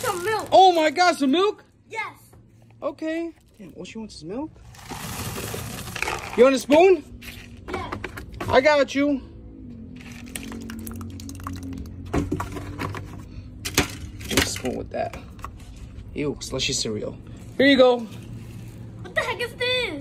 some milk. Oh my God, some milk? Yes. Okay. Damn, all she wants is milk. You want a spoon? Yes. I got you. Get a spoon with that. Ew, slushy cereal. Here you go. What the heck is this?